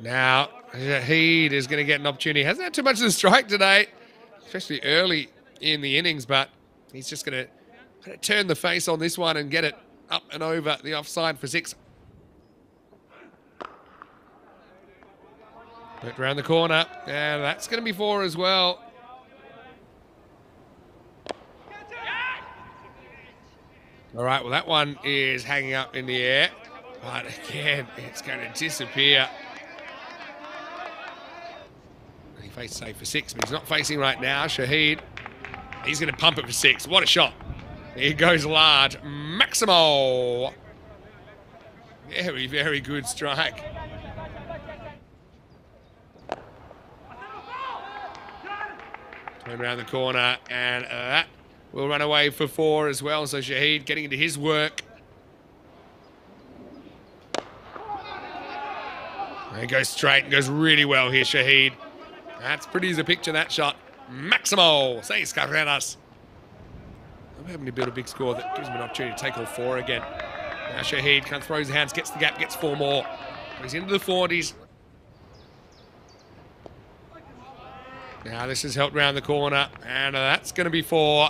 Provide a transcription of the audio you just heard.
Now, Heed is going to get an opportunity. Hasn't had too much of the strike today, especially early in the innings, but he's just going to turn the face on this one and get it up and over the offside for six. But around the corner, and that's going to be four as well. All right, well, that one is hanging up in the air. But again, it's going to disappear. He faced safe for six, but he's not facing right now. Shahid, he's going to pump it for six. What a shot. Here goes large. Maximo. Very, very good strike. Turn around the corner, and uh, that will run away for four as well. So Shahid getting into his work. And he goes straight and goes really well here, Shahid. That's pretty as a picture, that shot. Maximo, seis carreras. I'm having to build a big score that gives him an opportunity to take all four again. Now Shahid kind of throws the hands, gets the gap, gets four more. He's into the 40s. Now this is helped round the corner, and that's going to be four.